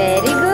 very good.